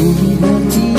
Sweet